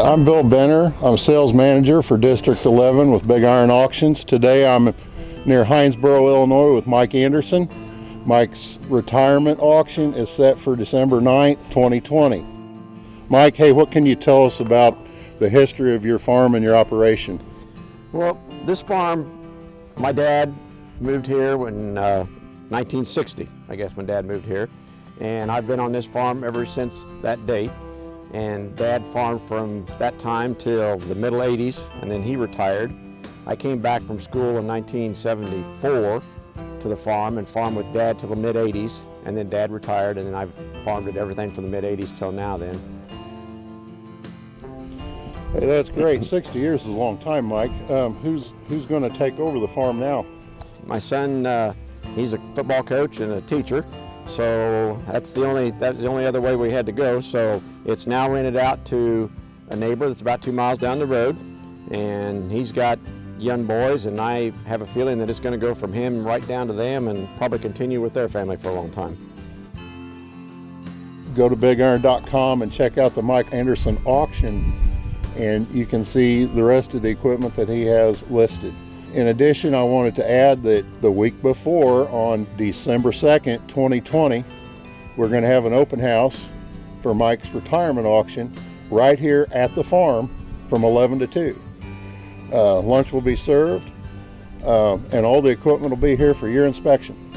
I'm Bill Benner. I'm sales manager for District 11 with Big Iron Auctions. Today I'm near Hindsboro, Illinois with Mike Anderson. Mike's retirement auction is set for December 9th, 2020. Mike, hey, what can you tell us about the history of your farm and your operation? Well, this farm, my dad moved here in uh, 1960, I guess, when dad moved here. And I've been on this farm ever since that date and dad farmed from that time till the middle 80s and then he retired. I came back from school in 1974 to the farm and farmed with dad till the mid 80s and then dad retired and then I've farmed at everything from the mid 80s till now then. Hey, that's great. 60 years is a long time, Mike. Um, who's who's going to take over the farm now? My son, uh, he's a football coach and a teacher, so that's the only that's the only other way we had to go. So it's now rented out to a neighbor that's about two miles down the road, and he's got young boys, and I have a feeling that it's going to go from him right down to them, and probably continue with their family for a long time. Go to bigiron.com and check out the Mike Anderson auction, and you can see the rest of the equipment that he has listed. In addition, I wanted to add that the week before, on December 2nd, 2020, we're going to have an open house for Mike's retirement auction right here at the farm from 11 to 2. Uh, lunch will be served uh, and all the equipment will be here for your inspection.